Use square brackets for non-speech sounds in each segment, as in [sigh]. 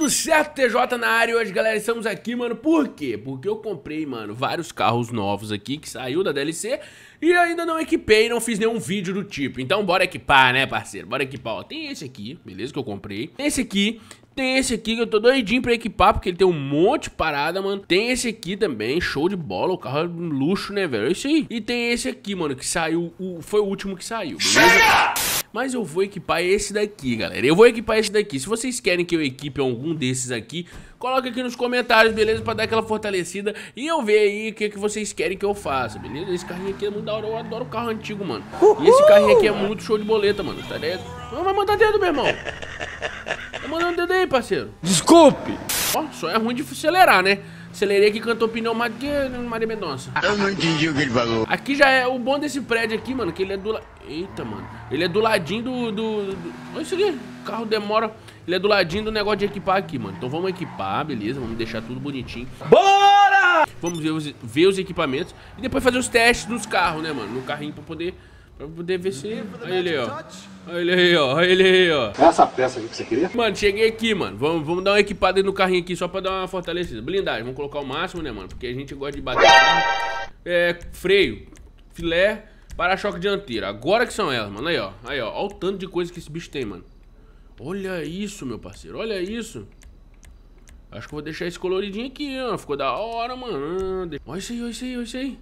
tudo certo? TJ na área hoje, galera, estamos aqui, mano, por quê? Porque eu comprei, mano, vários carros novos aqui que saiu da DLC e ainda não equipei, não fiz nenhum vídeo do tipo. Então bora equipar, né, parceiro? Bora equipar, ó. Tem esse aqui, beleza, que eu comprei. Tem esse aqui, tem esse aqui que eu tô doidinho pra equipar, porque ele tem um monte de parada, mano. Tem esse aqui também, show de bola, o carro é um luxo, né, velho? É isso aí. E tem esse aqui, mano, que saiu, o, foi o último que saiu, beleza? Mas eu vou equipar esse daqui, galera. Eu vou equipar esse daqui. Se vocês querem que eu equipe algum desses aqui, coloca aqui nos comentários, beleza? Pra dar aquela fortalecida e eu ver aí o que, que vocês querem que eu faça, beleza? Esse carrinho aqui é muito da hora. Eu adoro carro antigo, mano. E esse carrinho aqui é muito show de boleta, mano. Tá ligado? Não vai mandar dedo, meu irmão. Tá mandando dedo aí, parceiro. Desculpe! Ó, só é ruim de acelerar, né? Acelerei aqui, cantou pneu mais que Maria Mendonça. Eu não entendi o que ele falou. Aqui já é o bom desse prédio aqui, mano, que ele é do... La... Eita, mano. Ele é do ladinho do... do, do... Olha isso aqui. O carro demora... Ele é do ladinho do negócio de equipar aqui, mano. Então vamos equipar, beleza. Vamos deixar tudo bonitinho. Bora! Vamos ver os, ver os equipamentos. E depois fazer os testes dos carros, né, mano? No carrinho pra poder... Pra poder ver se... Olha ele aí, ó. Olha ele aí, ó. Olha ele aí, ó. Essa peça aqui que você queria? Mano, cheguei aqui, mano. Vamos, vamos dar uma equipada aí no carrinho aqui só pra dar uma fortalecida. Blindagem, vamos colocar o máximo, né, mano? Porque a gente gosta de bater carro. É, freio, filé, para-choque dianteiro. Agora que são elas, mano. Aí, ó. Aí, ó. Olha o tanto de coisa que esse bicho tem, mano. Olha isso, meu parceiro. Olha isso. Acho que eu vou deixar esse coloridinho aqui, ó. Ficou da hora, mano. Olha isso aí, olha isso aí, olha isso aí.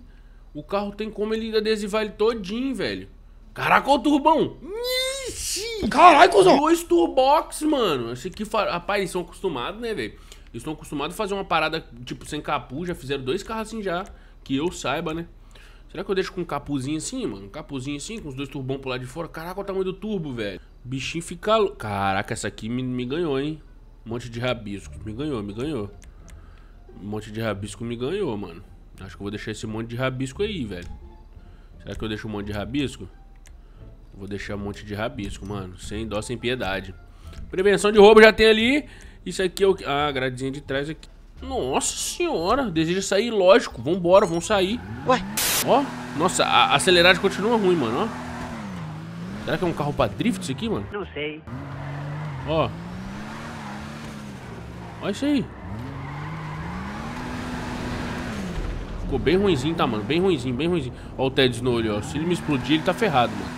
O carro tem como ele adesivar ele todinho, velho. Caraca, o turbão. Ixi. Caralho, cuzão! Dois turbox, mano. Esse aqui, rapaz, eles são acostumados, né, velho? Eles estão acostumados a fazer uma parada, tipo, sem capuz. Já fizeram dois carros assim já. Que eu saiba, né? Será que eu deixo com um capuzinho assim, mano? Um capuzinho assim, com os dois turbão pro lado de fora? Caraca, olha o tamanho do turbo, velho. Bichinho fica... Caraca, essa aqui me, me ganhou, hein? Um monte de rabisco. Me ganhou, me ganhou. Um monte de rabisco me ganhou, mano. Acho que eu vou deixar esse monte de rabisco aí, velho. Será que eu deixo um monte de rabisco? Vou deixar um monte de rabisco, mano. Sem dó, sem piedade. Prevenção de roubo já tem ali. Isso aqui é o que... Ah, a gradezinha de trás aqui. Nossa senhora. Deseja sair, lógico. Vambora, vamos sair. Ué? Ó. Nossa, a aceleragem continua ruim, mano, ó. Será que é um carro pra drift isso aqui, mano? Não sei. Ó. Olha isso aí. Ficou bem ruimzinho, tá, mano? Bem ruimzinho, bem ruimzinho. Ó o Ted Snow ali, ó. Se ele me explodir, ele tá ferrado, mano.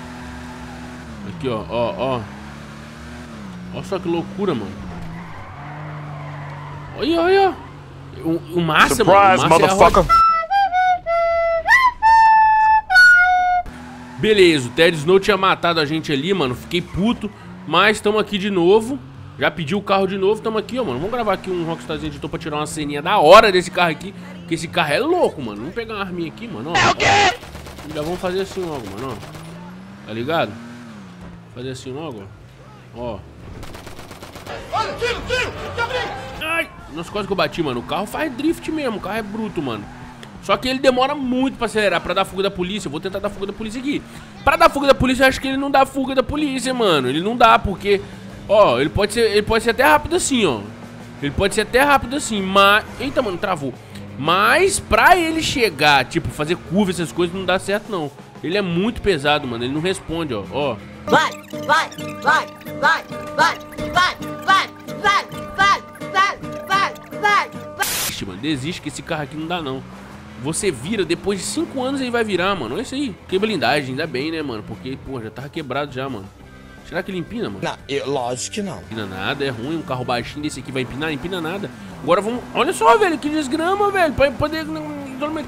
Aqui, ó, ó, ó. Olha só que loucura, mano. Olha, olha. O, o massa, mano. O massa é roda- Beleza, o Ted Snow tinha matado a gente ali, mano. Fiquei puto. Mas estamos aqui de novo. Já pedi o carro de novo, estamos aqui, ó, mano. Vamos gravar aqui um Rockstarzinho editor pra tirar uma ceninha da hora desse carro aqui. Porque esse carro é louco, mano. Vamos pegar uma arminha aqui, mano. Ó, ó. Já vamos fazer assim logo, mano, ó. Tá ligado? Fazer assim logo, ó. Ó. Ai, nas costas que eu bati, mano. O carro faz drift mesmo, o carro é bruto, mano. Só que ele demora muito pra acelerar, pra dar fuga da polícia. Eu vou tentar dar fuga da polícia aqui. Pra dar fuga da polícia, eu acho que ele não dá fuga da polícia, mano. Ele não dá, porque... Ó, ele pode ser, ele pode ser até rápido assim, ó. Ele pode ser até rápido assim, mas... Eita, mano, travou. Mas pra ele chegar, tipo, fazer curva, essas coisas, não dá certo, não. Ele é muito pesado, mano. Ele não responde, ó. Ó. Vai, vai, vai, vai, vai, vai, vai, vai, vai, vai, vai, vai. Desiste, mano. Desiste que esse carro aqui não dá, não. Você vira, depois de 5 anos ele vai virar, mano. Olha isso aí. Que blindagem, ainda bem, né, mano? Porque, pô, já tava quebrado já, mano. Será que ele empina, mano? Não, eu, lógico que não. Empina nada, é ruim. Um carro baixinho desse aqui vai empinar? Empina nada. Agora vamos... Olha só, velho, que desgrama, velho. Pra poder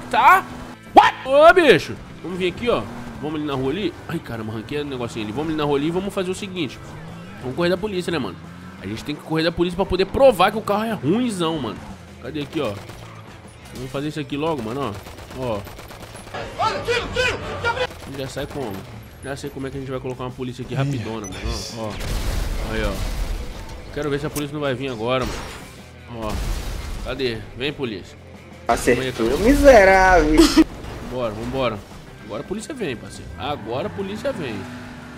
tá? What? Ô, bicho. Vamos vir aqui, ó. Vamos ali na rua ali. Ai, caramba, arranquei o negocinho ali. Vamos ali na rua ali e vamos fazer o seguinte. Vamos correr da polícia, né, mano? A gente tem que correr da polícia pra poder provar que o carro é ruimzão, mano. Cadê aqui, ó? Vamos fazer isso aqui logo, mano, ó. Ó. Já sai como? Já sei como é que a gente vai colocar uma polícia aqui rapidona, mano. Ó, ó. Aí, ó. Quero ver se a polícia não vai vir agora, mano. Ó. Cadê? Vem, polícia. Acertou, miserável. Vambora, vambora. Agora a polícia vem, parceiro. Agora a polícia vem.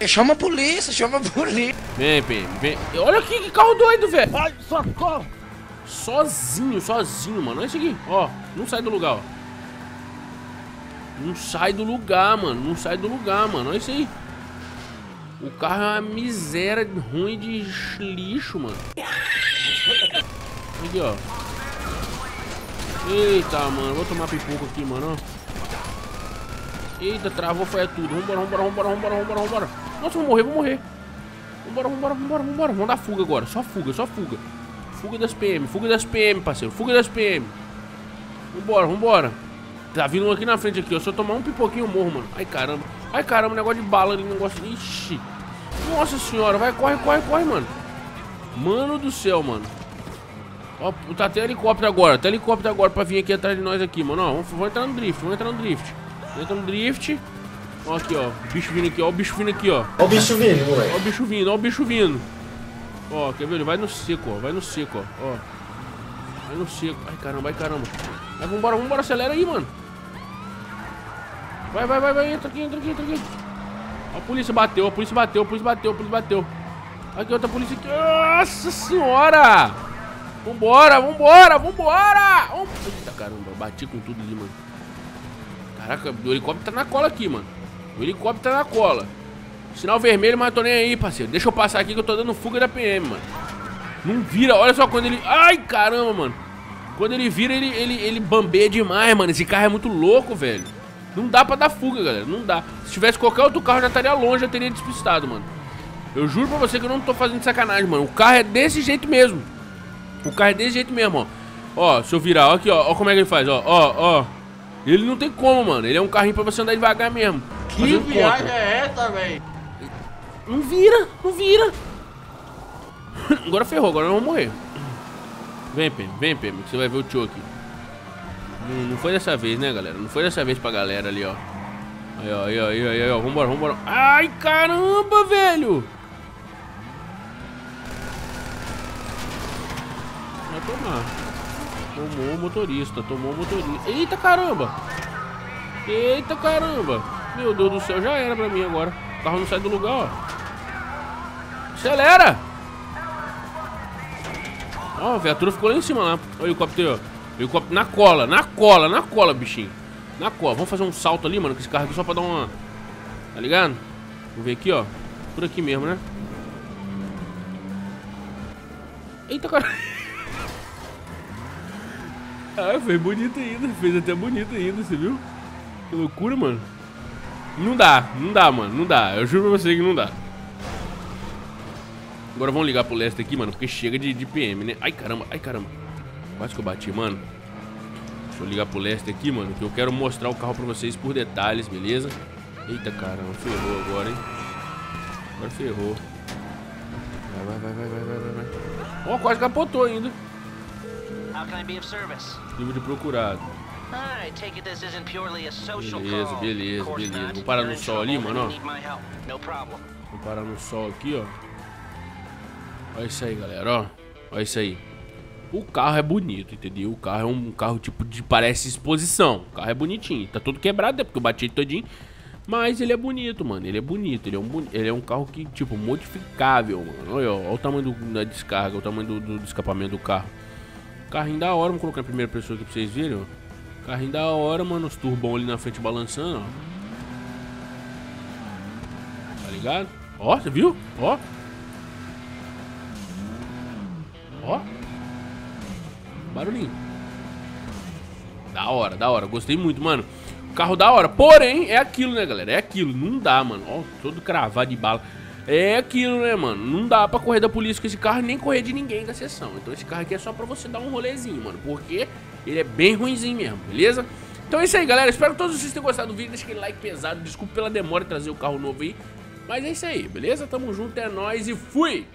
Chama a polícia, chama a polícia. Vem, PM, vem. Olha aqui, que carro doido, velho. Ai, socorro. Sozinho, sozinho, mano. Olha isso aqui. Ó, não sai do lugar, ó. Não sai do lugar, mano. Não sai do lugar, mano. Olha isso aí. O carro é uma miséria ruim de lixo, mano. Aqui, ó. Eita, mano. Vou tomar pipoco aqui, mano. Eita, travou, foi tudo. Vambora, vambora, vambora, vambora, vambora, vambora. Nossa, vou morrer, vou morrer. Vambora, vambora, vambora, vambora. Vamos dar fuga agora. Só fuga, só fuga. Fuga das PM, fuga das PM, parceiro. Fuga das PM. Vambora, vambora. Tá vindo um aqui na frente aqui, ó. Se eu tomar um pipoquinho eu morro, mano. Ai, caramba. Ai, caramba, negócio de bala ali, negócio... Ixi. Nossa senhora, vai, corre, corre, corre, mano. Mano do céu, mano. Ó, tá até helicóptero agora, tá helicóptero agora pra vir aqui atrás de nós aqui, mano. Ó, vamos, vamos entrar no drift, vamos entrar no drift. Entra no drift. Ó aqui, ó. O bicho vindo aqui, ó. O bicho vindo aqui, ó. Ó o bicho vindo, moleque. Ó o bicho vindo, ó o bicho vindo. Ó, quer ver? Ele vai no seco, ó. Vai no seco, ó. ó. Vai no seco. Ai, caramba, ai, caramba. Vai, vambora, vambora. Acelera aí, mano. Vai, vai, vai, vai. Entra aqui, entra aqui, entra aqui. A polícia bateu, a polícia bateu, a polícia bateu, a polícia bateu. Aqui, outra polícia aqui. Nossa senhora! Vambora, vambora, vambora! Eita, caramba. Bati com tudo ali, mano. Caraca, o helicóptero tá na cola aqui, mano. O helicóptero tá na cola. Sinal vermelho, mas tô nem aí, parceiro. Deixa eu passar aqui que eu tô dando fuga da PM, mano. Não vira, olha só quando ele... Ai, caramba, mano. Quando ele vira, ele, ele, ele bambeia demais, mano. Esse carro é muito louco, velho. Não dá pra dar fuga, galera. Não dá. Se tivesse qualquer outro carro, já estaria longe, já teria despistado, mano. Eu juro pra você que eu não tô fazendo sacanagem, mano. O carro é desse jeito mesmo. O carro é desse jeito mesmo, ó. Ó, se eu virar, ó aqui, ó. Ó como é que ele faz, ó. Ó, ó. Ele não tem como, mano. Ele é um carrinho pra você andar devagar mesmo. Que viagem contra. é essa, velho? Não vira, não vira. Agora ferrou, agora nós vamos morrer. Vem, Pem, vem, Pem, que você vai ver o tio aqui. Não, não, foi dessa vez, né, galera? Não foi dessa vez pra galera ali, ó. Aí, ó, aí, ó, aí, aí, ó. Vambora, vambora. Ai, caramba, velho! Vai tomar. Tomou o motorista, tomou o motorista. Eita caramba! Eita caramba! Meu Deus do céu, já era pra mim agora. O carro não sai do lugar, ó. Acelera! Ó, a viatura ficou lá em cima lá. Olha o helicóptero, ó. Helicóptero na cola, na cola, na cola, bichinho. Na cola. Vamos fazer um salto ali, mano, com esse carro aqui só pra dar uma... Tá ligado? Vamos ver aqui, ó. Por aqui mesmo, né? Eita, cara. [laughs] Ah, fez bonito ainda. Fez até bonito ainda, você viu? Que loucura, mano. Não dá, não dá, mano. Não dá. Eu juro pra você que não dá. Agora vamos ligar pro Lester aqui, mano. Porque chega de, de PM, né? Ai, caramba, ai, caramba. Quase que eu bati, mano. Deixa eu ligar pro Lester aqui, mano. Que eu quero mostrar o carro pra vocês por detalhes, beleza? Eita, caramba. Ferrou agora, hein? Agora ferrou. Vai, vai, vai, vai, vai, vai, vai. Ó, oh, quase capotou ainda. Livro de procurado. Beleza, beleza, beleza. Vou parar no sol ali, mano, ó. Vou parar no sol aqui, ó. Olha isso aí, galera, ó. Olha isso aí. O carro é bonito, entendeu? O carro é um carro tipo de parece exposição. O carro é bonitinho. Tá todo quebrado, é porque eu bati todinho. Mas ele é bonito, mano. Ele é bonito. Ele é um, ele é um carro que, tipo, modificável, mano. Olha, olha o tamanho do, da descarga, o tamanho do, do, do escapamento do carro. Carrinho da hora, vamos colocar a primeira pessoa aqui pra vocês verem, ó. Carrinho da hora, mano. Os turbão ali na frente balançando, ó. Tá ligado? Ó, você viu? Ó. Ó. Barulhinho. Da hora, da hora. Gostei muito, mano. Carro da hora. Porém, é aquilo, né, galera? É aquilo. Não dá, mano. Ó, todo cravado de bala. É aquilo, né, mano? Não dá pra correr da polícia com esse carro nem correr de ninguém da sessão. Então esse carro aqui é só pra você dar um rolezinho, mano. Porque ele é bem ruimzinho mesmo, beleza? Então é isso aí, galera. Espero que todos vocês tenham gostado do vídeo. Deixa aquele like pesado. Desculpa pela demora de trazer o carro novo aí. Mas é isso aí, beleza? Tamo junto, é nóis e fui!